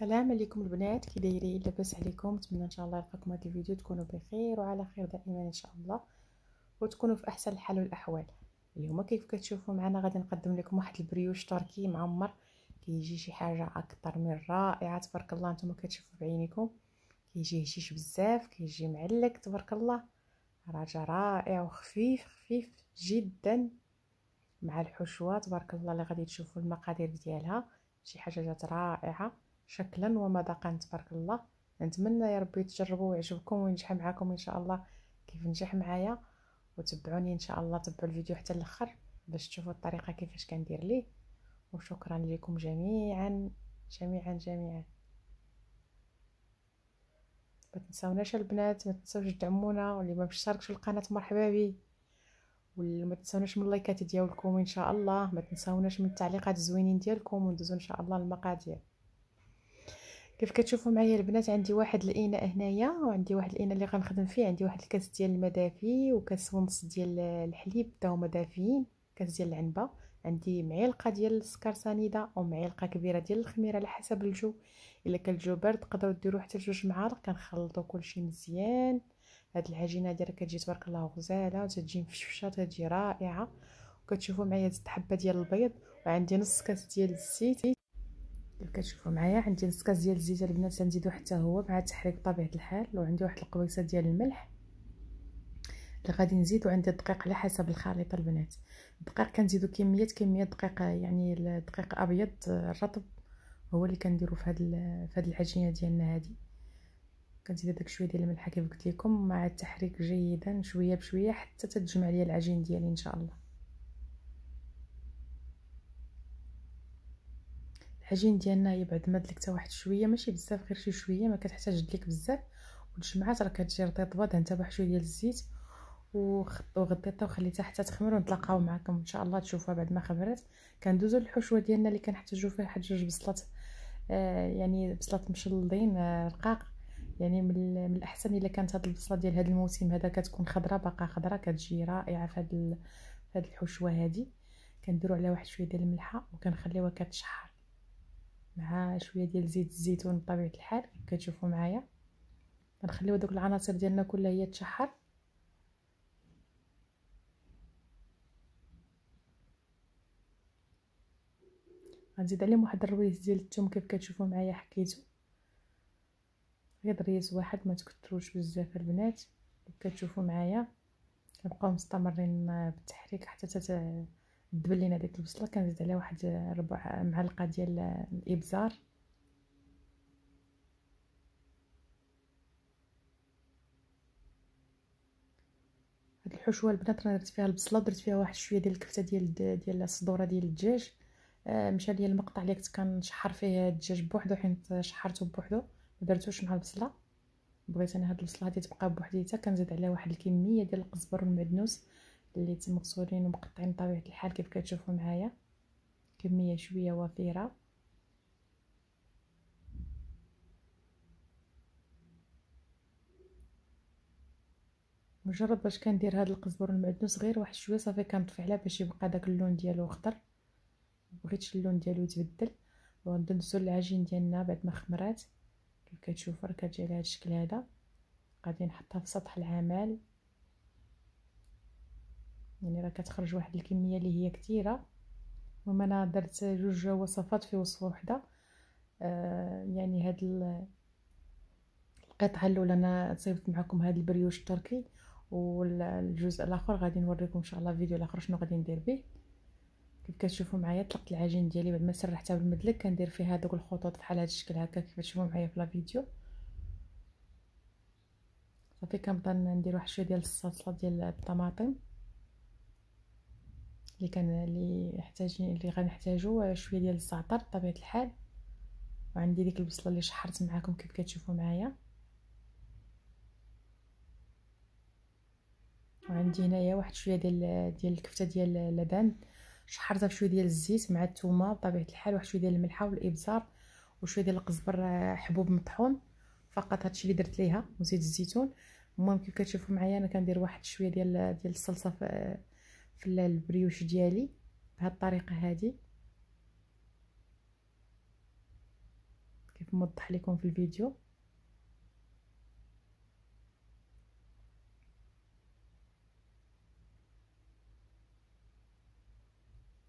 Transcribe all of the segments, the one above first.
السلام عليكم البنات كي دايرين لاباس عليكم نتمنى إن شاء الله يلقاكم هذا الفيديو تكونوا بخير وعلى خير دائما إن شاء الله وتكونوا في أحسن الحال والأحوال. اليوم كيف كتشوفوا معنا غادي نقدم لكم واحد البريوش تركي معمر كيجي شي حاجة أكثر من رائعة تبارك الله نتوما كتشوفوا بعينيكم. كيجي هشيش بزاف كيجي معلق تبارك الله. راجع رائع وخفيف خفيف جدا. مع الحشوة تبارك الله اللي غادي تشوفوا المقادير ديالها. شي حاجة جات رائعة. شكلا ومذاقا تبارك الله. نتمنى يا ربي تجربوا ويعجبكم وينجح معكم إن شاء الله. كيف نجح معايا؟ وتبعوني إن شاء الله. تبعوا الفيديو حتى الأخر باش تشوفوا الطريقة كيفاش كندير ليه. وشكرا لكم جميعا. جميعا جميعا. ما تنساوناش البنات ما تنساوش تدعمونا. واللي ما مشتركش القناة مرحبا به وما تنساوناش من اللايكات ديالكم إن شاء الله. ما تنساوناش من التعليقات الزوينين ديالكم. وندوزو إن شاء الله المقادير. كيف كتشوفوا معايا البنات؟ عندي واحد الإناء هنايا وعندي واحد الإناء اللي غنخدم فيه. عندي واحد الكاس ديال الماء دافي وكاس ونص ديال الحليب. حتى هما دافيين. كاس ديال العنبة. عندي معلقة ديال السكر سنيدة ومعلقة كبيرة ديال الخميرة على حسب الجو. إلا كان الجو بارد تقدروا ديروا حتى جوج معالق. كنخلطوا كلشي مزيان. هاد العجينة ديالها كتجي تبارك الله غزالة وتجي مفشفشة تجي رائعة. وكتشوفوا معايا زدت حبه ديال البيض. وعندي نص كاس ديال الزيت. كيف كتشوفوا معايا عندي نص كاس ديال الزيت البنات نزيدو حتى هو مع التحريك بطبيعة الحال وعندي واحد القبيصة ديال الملح. اللي غادي نزيدو عندي الدقيق على حسب الخليطة البنات. الدقيق كنزيدو كميات كميات دقيق يعني الدقيق أبيض الرطب هو اللي كنديرو في هاد في هاد العجينة ديالنا هادي. كنزيد داك شوية ديال الملح كيف قلت لكم مع التحريك جيدا شوية بشوية حتى تتجمع ليا العجين ديالي إن شاء الله. العجين ديالنا يبعد مدلك حتى واحد شوية ماشي بزاف غير شي شوية ما كتحتاج دليك بزاف. وتجمعات راه كتجي رطيبه دهنتها بواحد شوية ديال الزيت وغطيتها وخليتها حتى تخمر ونتلاقاو معكم إن شاء الله تشوفوها بعد ما خمرت كندوزو للحشوة ديالنا اللي كنحتاجو فيها واحد جوج بصلات آه يعني بصلات مشلضين آه رقاق. يعني من, من الأحسن إلا كانت هاد البصله ديال هاد الموسم هذا كتكون خضراء باقا خضراء كتجي رائعة في هاد هاد الحشوة هادي. كنديروا عليها واحد شوية ديال الملحة وكنخليوها كتشحر. مع شوية ديال زيت الزيتون بطبيعة الحال كتشوفوا معايا. غنخليو دوك العناصر ديالنا كلها هي تشحر. غنزيد عليهم واحد الرويس ديال الثوم كيف كتشوفوا معايا حكيتو. غير ريس واحد ما تكثروش بزاف البنات. كتشوفوا معايا. كنبقاو مستمرين بالتحريك حتى دبل لينا ديك البصلة كنزيد عليها واحد ربع معلقة ديال الابزار هاد الحشوة البنات راه درت فيها البصلة درت فيها واحد شوية ديال الكفته ديال ديال الصدورة ديال الدجاج. آه مشى ليا المقطع اللي كنت كنشحر فيه الدجاج بوحدو حيت شحرته بوحدو ما درتوش مع البصلة. بغيت أنا هاد البصلة هادي تبقى بوحديتها. كنزيد عليها واحد الكمية ديال القزبر والمعدنوس. اللي مغسولين ومقطعين بطبيعه الحال كيف كتشوفوا معايا. كمية شوية وفيرة. مجرد باش كندير هذا القزبر المعدنوس غير واحد شوية صافي كنطفي عليه باش يبقى داك اللون ديالو خضر بغيتش اللون ديالو يتبدل. وندوزو العجين ديالنا بعد ما خمرات. كيف كتشوفوا راه كتجي على هذا الشكل هذا. غادي نحطها في سطح العمل. يعني راه كتخرج واحد الكمية اللي هي كثيره المهم أنا درت جوج وصفات في وصفة وحدة. آه يعني هاد القطعة الأولى أنا صيفط معكم هاد البريوش التركي والجزء الآخر غادي نوريكم إن شاء الله فيديو الآخر شنو غادي ندير به كيف كتشوفوا معايا طلقت العجين ديالي بعد ما سرحتها بالمدلك كندير فيها هذوك الخطوط بحال هذا الشكل هكا كيف كتشوفوا معايا في لا فيديو. صافي كنبدا ندير واحد شوية ديال الصلصة ديال الطماطم. اللي كان اللي يحتاج اللي غنحتاجو شوية ديال الزعتر بطبيعه الحال. وعندي ديك البصلة اللي شحرت معاكم كيف كتشوفوا معايا. وعندي هنايا واحد شوية ديال ديال الكفتة ديال اللبن شحرتها بشوية ديال الزيت مع الثومه بطبيعة الحال. واحد شوية ديال الملحة والإبزار وشوية ديال القزبر حبوب مطحون. فقط هادشي اللي درت ليها وزيت الزيتون. المهم كيف كتشوفوا معايا أنا كندير واحد شوية ديال ديال الصلصة في البريوش ديالي بهذه الطريقة كيف كيف موضح لكم في الفيديو.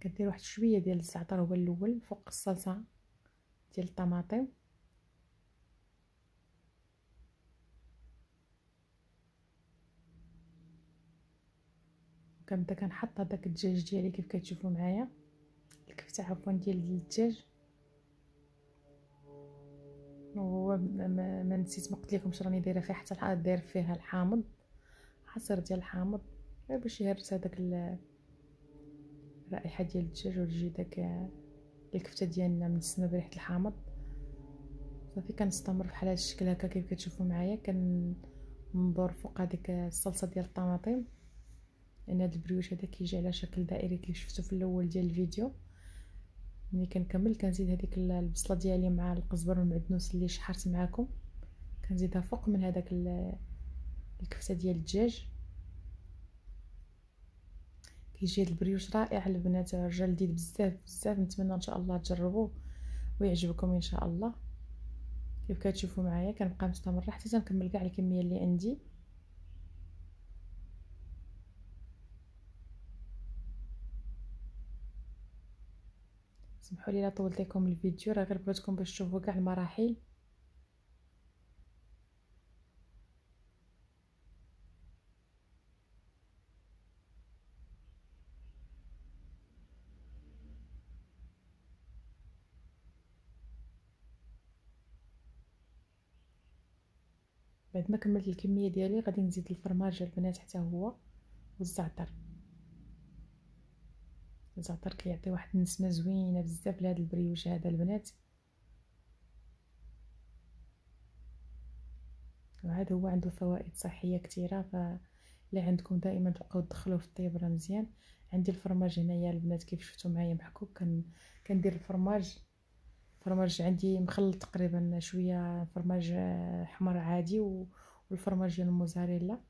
كدير واحد شوية ديال الزعتر هو الأول فوق الصلصة ديال الطماطم. كنبدا كنحط هذاك الدجاج ديالي كيف كتشوفوا معايا. الكفتة عفوا ديال الدجاج. وهو ما, ما نسيت ما قلت لكمش راني دايرة فيها حتى داير فيها الحامض. عصير ديال الحامض. غير باش يهرس هذاك الرائحه ديال الدجاج وتجي داك الكفتة ديالنا منسمه بريحة الحامض. صافي كنستمر بحال هذا الشكل هكا كيف كتشوفوا معايا. كندور فوق هذيك الصلصة ديال الطماطم. لأن هذا البريوش هذا كيجي على شكل دائري كيف شفتو في الأول ديال الفيديو. ملي كنكمل كنزيد هذيك البصلة ديالي مع القزبر والمعدنوس اللي شحرت معكم كنزيدها فوق من هذاك الكفتة ديال الدجاج. كيجي هذا البريوش رائع البنات رجع لذيذ بزاف بزاف نتمنى إن شاء الله تجربوه ويعجبكم إن شاء الله. كيف كتشوفوا معايا كنبقى مستمرة حتى تنكمل كاع الكمية اللي عندي. سمحوا لي لا طولت لكم الفيديو راه غير بغيتكم باش تشوفوا كاع المراحل. بعد ما كملت الكمية ديالي غادي نزيد الفرماج البنات حتى هو والزعتر. الزعتر كيعطي واحد النسمة زوينة بزاف لهاد البريوش هذا البنات. وهذا هو عنده فوائد صحية كثيره فلا عندكم دائما تبقاو تدخلوه في الطيب راه مزيان. عندي الفرماج هنايا البنات كيف شفتوا معايا محكوك كن كندير الفرماج. فرماج عندي مخلط تقريبا شوية فرماج حمر عادي والفرماج ديال الموزاريلا.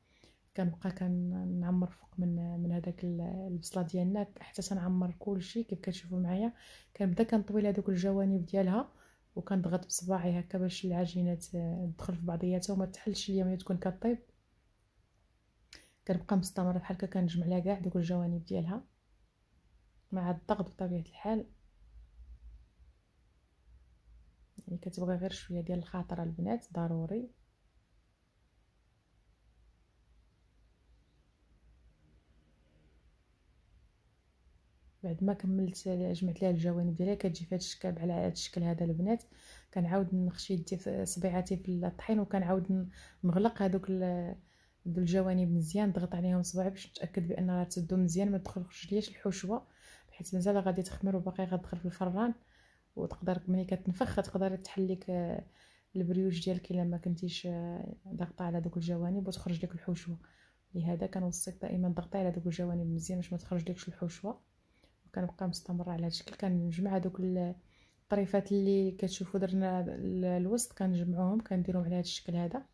كنبقى كنعمر فوق من من هذاك البصلة ديالنا حتى تنعمر كلشي كيف كتشوفوا معايا. كنبدا كنطوي هذوك الجوانب ديالها وكنضغط بصباعي هكا باش العجينه تدخل في بعضياتها وما تحلش ليا ملي تكون كطيب. كنبقى مستمرة بحال هكا كنجمع لها كاع دوك الجوانب ديالها مع الضغط بطبيعة الحال. يعني كتبغي غير شوية ديال الخاطره البنات ضروري. بعد ما كملت جمعت لها الجوانب ديالها كتجي في هذا الشكل على هذا الشكل هذا البنات. كنعاود نخشي يدي في صبيعاتي في الطحين وكنعاود نغلق هذوك الجوانب مزيان نضغط عليهم صباعي باش نتأكد بأن راه تسدو مزيان ما تدخلش لياش الحشوة حيت مازال غادي تخمر وباقي غتدخل في الفران. وتقدر ملي كتنفخ تقدر تحليك البريوش ديالك إلا ما كنتيش ضاغطة على دوك الجوانب وتخرج لك الحشوة. لهذا كنوصيك دائما ضغطي على دوك الجوانب مزيان باش ما تخرج لكش الحشوة. كنبقى مستمرة على هذا الشكل كنجمع هذوك الطريفات اللي كتشوفوا درنا الوسط كنجمعوهم كنديرهم على هذا الشكل هذا.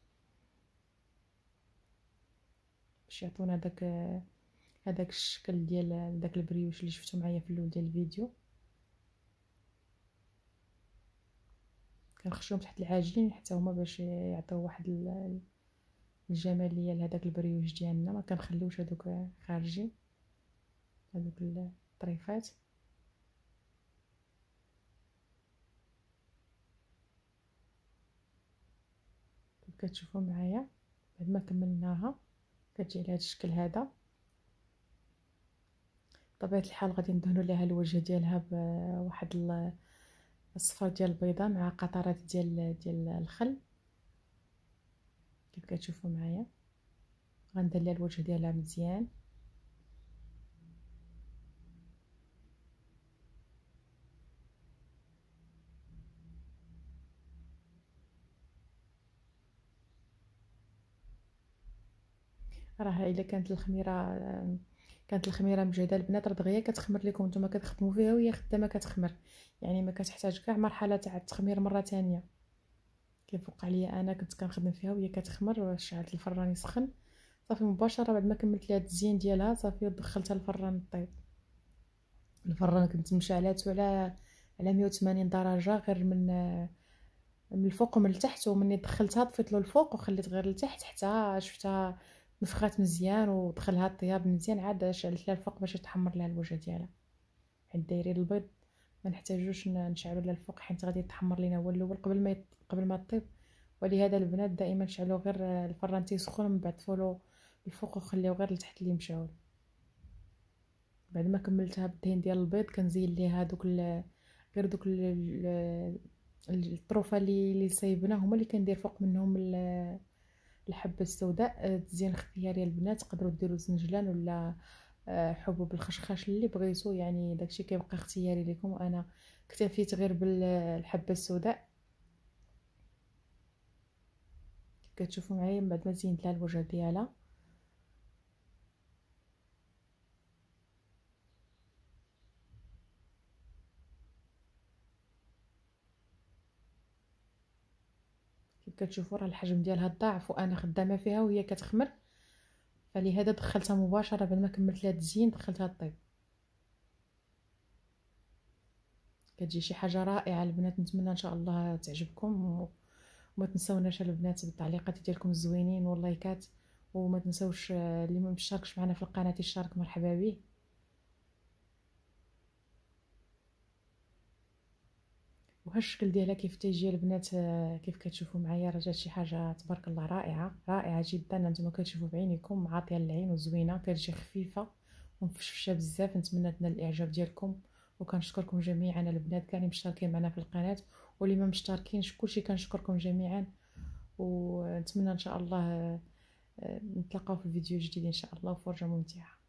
باش يعطونا داك هذاك الشكل ديال داك البريوش اللي شفتوا معايا في الأول ديال الفيديو. كنخشيهم تحت العجين حتى هما باش يعطيو واحد الجمالية لهداك البريوش ديالنا. ما كنخليوش هذوك خارجين. هذوك الطريفات كتشوفوا معايا بعد ما كملناها. كتجي على هذا الشكل هذا. بطبيعه الحال غادي ندهنوا ليها الوجه ديالها بواحد الصفر ديال البيضة مع قطرات ديال ديال الخل. كيف كتشوفوا معايا. غندير ليها الوجه ديالها مزيان. راه إلا كانت الخميرة كانت الخميرة مجهدة البنات راه دغيا كتخمر لكم نتوما كتخدموا فيها وهي خدامة كتخمر. يعني ما كتحتاج كاع مرحلة تاع التخمير مرة ثانية كيف وقع لي أنا كنت كنخدم فيها وهي كتخمر وشعلت الفران يسخن. صافي مباشرة بعد ما كملت ليها التزيين ديالها صافي دخلتها الفران طيب الفران كنت مشعلاتو على على 180 درجة غير من من الفوق ومن التحت ومني دخلتها طفيت له الفوق وخليت غير التحت حتى شفتها نفخات مزيان ودخلها الطياب مزيان عاد شعلت لها الفوق باش تحمر لها الوجه ديالها. حيت دايرين البيض ما نحتاجوش نشعلوا لها الفوق حيت غادي تحمر لينا. هو الأول قبل ما قبل ما طيب ولهذا البنات دائما شعلوا غير الفران تيسخن من بعد طفولو الفوق وخليو غير لتحت اللي مشعول. بعد ما كملتها بالدهين ديال البيض كنزين ليها دوك غير دوك الطروفة اللي اللي صايبنا هما اللي كندير فوق منهم الحبه السوداء تزيين اختياري البنات تقدروا ديروا زنجلان ولا آه، حبوب الخشخاش اللي بغيتو. يعني داكشي كيبقى اختياري لكم. أنا اكتفيت غير بالحبه السوداء. كتشوفوا معايا من بعد ما زينت لها الوجه ديالها. كتشوفوا راه الحجم ديالها ضاعف وأنا خدامه فيها وهي كتخمر. فلهذا دخلتها مباشرة بعد ما كملت لها التزيين دخلتها طيب كتجي شي حاجة رائعة البنات نتمنى إن شاء الله تعجبكم. وما تنساوناش البنات بالتعليقات ديالكم الزوينين واللايكات. وما تنساوش اللي ما معنا في القناة يشارك مرحبا به وهالشكل ديالها كيف تيجي البنات كيف كتشوفوا معايا؟ راه جات شي حاجة تبارك الله رائعة رائعة جدا. نتوما كتشوفوا بعينيكم عاطية للعين وزوينة كتجي خفيفة ومفشفشة بزاف. نتمنى تنال الإعجاب ديالكم وكنشكركم جميعا. البنات كاع اللي مشتركين معنا في القناة واللي ما مشتركينش كلشي كنشكركم جميعا. ونتمنى إن شاء الله نتلاقاو في الفيديو جديد إن شاء الله وفرجة ممتعة.